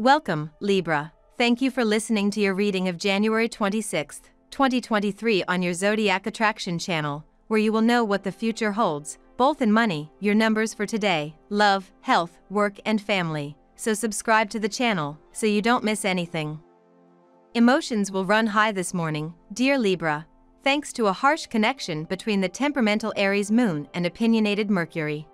Welcome, Libra. Thank you for listening to your reading of January 26, 2023 on your Zodiac Attraction channel, where you will know what the future holds, both in money, your numbers for today, love, health, work, and family. So subscribe to the channel so you don't miss anything. Emotions will run high this morning, dear Libra, thanks to a harsh connection between the temperamental Aries moon and opinionated Mercury.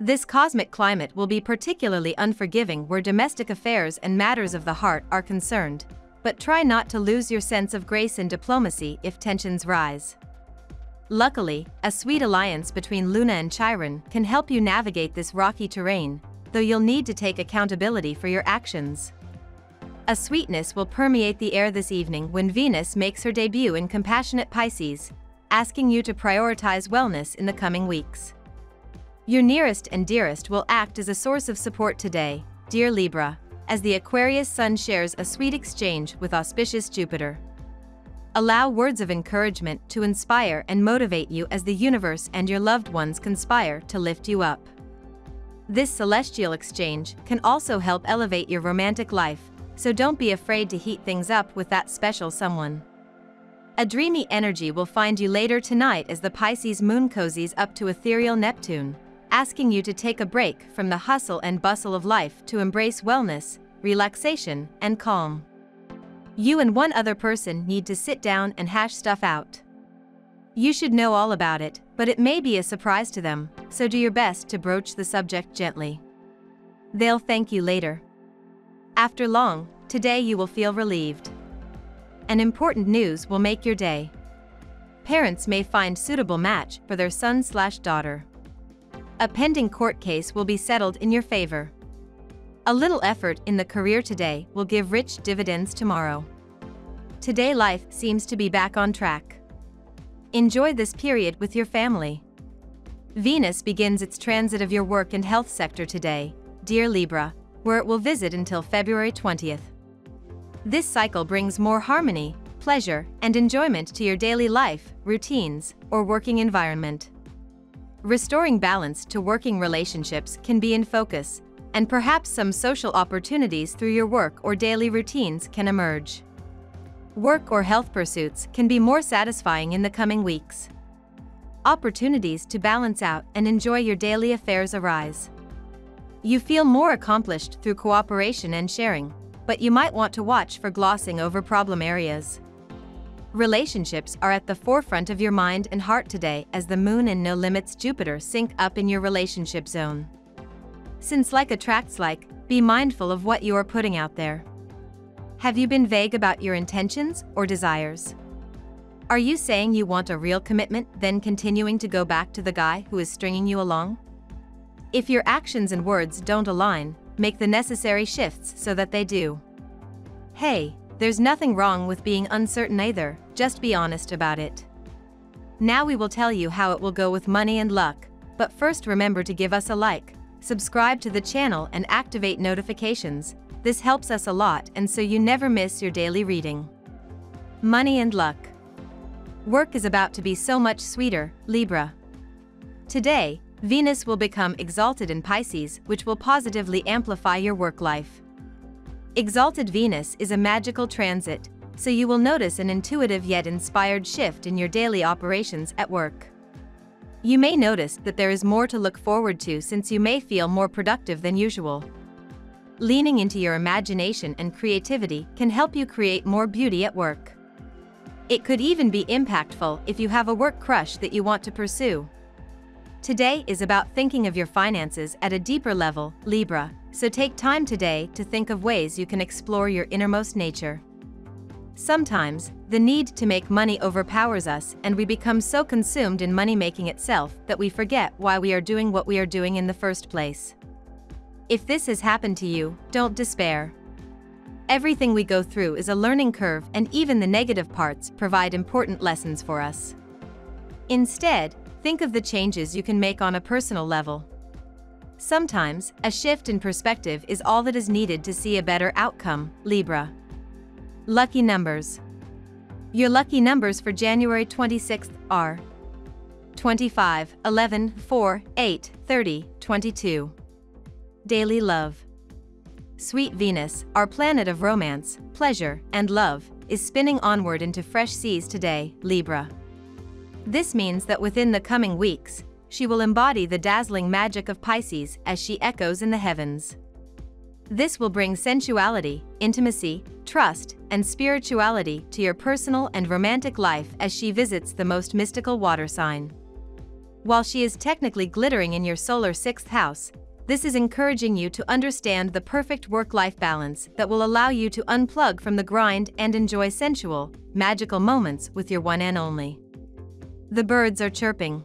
This cosmic climate will be particularly unforgiving where domestic affairs and matters of the heart are concerned, but try not to lose your sense of grace and diplomacy if tensions rise. Luckily, a sweet alliance between Luna and Chiron can help you navigate this rocky terrain, though you'll need to take accountability for your actions. A sweetness will permeate the air this evening when Venus makes her debut in compassionate Pisces, asking you to prioritize wellness in the coming weeks. Your nearest and dearest will act as a source of support today, dear Libra, as the Aquarius Sun shares a sweet exchange with auspicious Jupiter. Allow words of encouragement to inspire and motivate you as the universe and your loved ones conspire to lift you up. This celestial exchange can also help elevate your romantic life, so don't be afraid to heat things up with that special someone. A dreamy energy will find you later tonight as the Pisces moon cozies up to ethereal Neptune asking you to take a break from the hustle and bustle of life to embrace wellness, relaxation, and calm. You and one other person need to sit down and hash stuff out. You should know all about it, but it may be a surprise to them, so do your best to broach the subject gently. They'll thank you later. After long, today you will feel relieved. An important news will make your day. Parents may find suitable match for their son slash daughter. A pending court case will be settled in your favor. A little effort in the career today will give rich dividends tomorrow. Today life seems to be back on track. Enjoy this period with your family. Venus begins its transit of your work and health sector today, dear Libra, where it will visit until February 20th. This cycle brings more harmony, pleasure, and enjoyment to your daily life, routines, or working environment. Restoring balance to working relationships can be in focus, and perhaps some social opportunities through your work or daily routines can emerge. Work or health pursuits can be more satisfying in the coming weeks. Opportunities to balance out and enjoy your daily affairs arise. You feel more accomplished through cooperation and sharing, but you might want to watch for glossing over problem areas. Relationships are at the forefront of your mind and heart today as the moon and no limits Jupiter sync up in your relationship zone. Since like attracts like, be mindful of what you are putting out there. Have you been vague about your intentions or desires? Are you saying you want a real commitment, then continuing to go back to the guy who is stringing you along? If your actions and words don't align, make the necessary shifts so that they do. Hey, there's nothing wrong with being uncertain either, just be honest about it. Now we will tell you how it will go with money and luck, but first remember to give us a like, subscribe to the channel and activate notifications, this helps us a lot and so you never miss your daily reading. Money and luck. Work is about to be so much sweeter, Libra. Today, Venus will become exalted in Pisces which will positively amplify your work life. Exalted Venus is a magical transit, so you will notice an intuitive yet inspired shift in your daily operations at work. You may notice that there is more to look forward to since you may feel more productive than usual. Leaning into your imagination and creativity can help you create more beauty at work. It could even be impactful if you have a work crush that you want to pursue. Today is about thinking of your finances at a deeper level, Libra, so take time today to think of ways you can explore your innermost nature. Sometimes, the need to make money overpowers us and we become so consumed in money making itself that we forget why we are doing what we are doing in the first place. If this has happened to you, don't despair. Everything we go through is a learning curve and even the negative parts provide important lessons for us. Instead, Think of the changes you can make on a personal level. Sometimes, a shift in perspective is all that is needed to see a better outcome, Libra. Lucky numbers. Your lucky numbers for January 26th are 25, 11, 4, 8, 30, 22. Daily love. sweet Venus, our planet of romance, pleasure, and love, is spinning onward into fresh seas today, Libra. This means that within the coming weeks, she will embody the dazzling magic of Pisces as she echoes in the heavens. This will bring sensuality, intimacy, trust, and spirituality to your personal and romantic life as she visits the most mystical water sign. While she is technically glittering in your solar sixth house, this is encouraging you to understand the perfect work life balance that will allow you to unplug from the grind and enjoy sensual, magical moments with your one and only. The birds are chirping.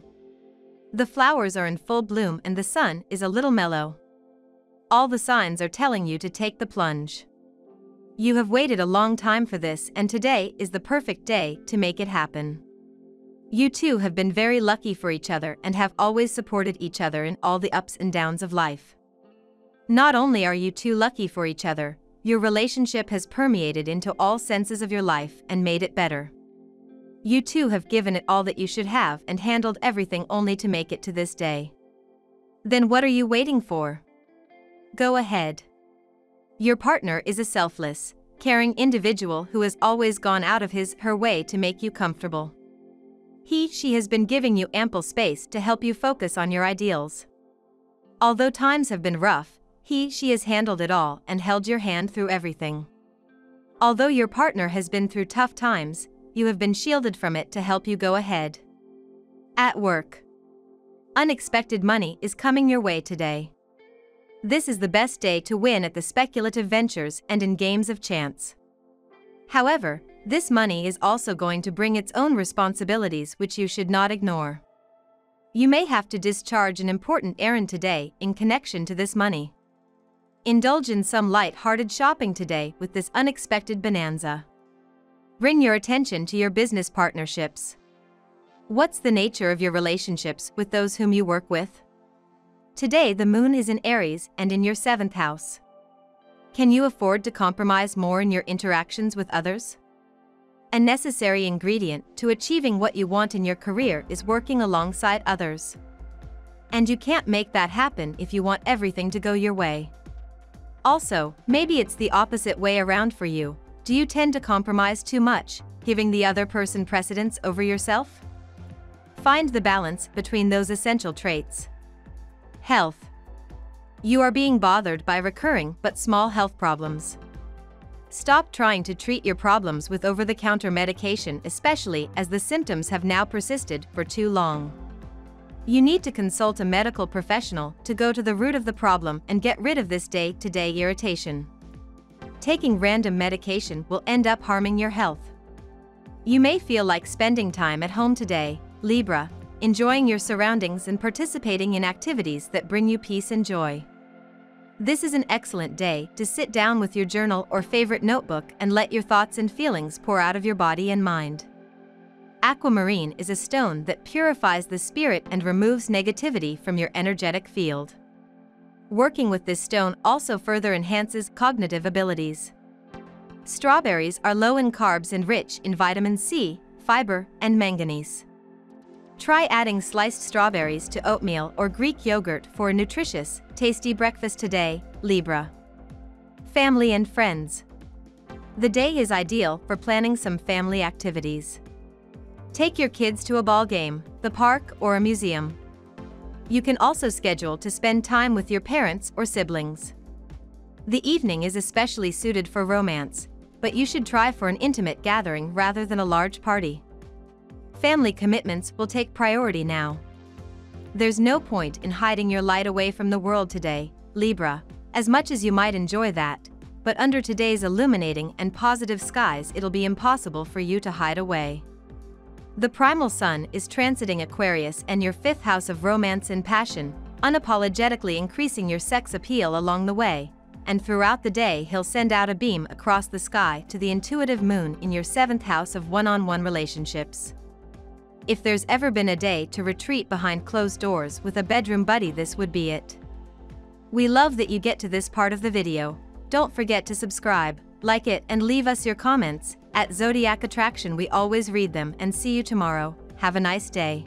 The flowers are in full bloom and the sun is a little mellow. All the signs are telling you to take the plunge. You have waited a long time for this, and today is the perfect day to make it happen. You two have been very lucky for each other and have always supported each other in all the ups and downs of life. Not only are you two lucky for each other, your relationship has permeated into all senses of your life and made it better. You too have given it all that you should have and handled everything only to make it to this day. Then what are you waiting for? Go ahead. Your partner is a selfless, caring individual who has always gone out of his, her way to make you comfortable. He, she has been giving you ample space to help you focus on your ideals. Although times have been rough, he, she has handled it all and held your hand through everything. Although your partner has been through tough times, you have been shielded from it to help you go ahead. At work. Unexpected money is coming your way today. This is the best day to win at the speculative ventures and in games of chance. However, this money is also going to bring its own responsibilities which you should not ignore. You may have to discharge an important errand today in connection to this money. Indulge in some light-hearted shopping today with this unexpected bonanza. Bring your attention to your business partnerships. What's the nature of your relationships with those whom you work with? Today the moon is in Aries and in your seventh house. Can you afford to compromise more in your interactions with others? A necessary ingredient to achieving what you want in your career is working alongside others. And you can't make that happen if you want everything to go your way. Also, maybe it's the opposite way around for you. Do you tend to compromise too much, giving the other person precedence over yourself? Find the balance between those essential traits. Health. You are being bothered by recurring but small health problems. Stop trying to treat your problems with over-the-counter medication especially as the symptoms have now persisted for too long. You need to consult a medical professional to go to the root of the problem and get rid of this day-to-day -day irritation. Taking random medication will end up harming your health. You may feel like spending time at home today, Libra, enjoying your surroundings and participating in activities that bring you peace and joy. This is an excellent day to sit down with your journal or favorite notebook and let your thoughts and feelings pour out of your body and mind. Aquamarine is a stone that purifies the spirit and removes negativity from your energetic field. Working with this stone also further enhances cognitive abilities. Strawberries are low in carbs and rich in vitamin C, fiber, and manganese. Try adding sliced strawberries to oatmeal or Greek yogurt for a nutritious, tasty breakfast today, Libra. Family and friends. The day is ideal for planning some family activities. Take your kids to a ball game, the park, or a museum. You can also schedule to spend time with your parents or siblings. The evening is especially suited for romance, but you should try for an intimate gathering rather than a large party. Family commitments will take priority now. There's no point in hiding your light away from the world today, Libra, as much as you might enjoy that, but under today's illuminating and positive skies it'll be impossible for you to hide away. The primal sun is transiting Aquarius and your fifth house of romance and passion, unapologetically increasing your sex appeal along the way, and throughout the day he'll send out a beam across the sky to the intuitive moon in your seventh house of one-on-one -on -one relationships. If there's ever been a day to retreat behind closed doors with a bedroom buddy this would be it. We love that you get to this part of the video. Don't forget to subscribe, like it and leave us your comments. At Zodiac Attraction we always read them and see you tomorrow. Have a nice day.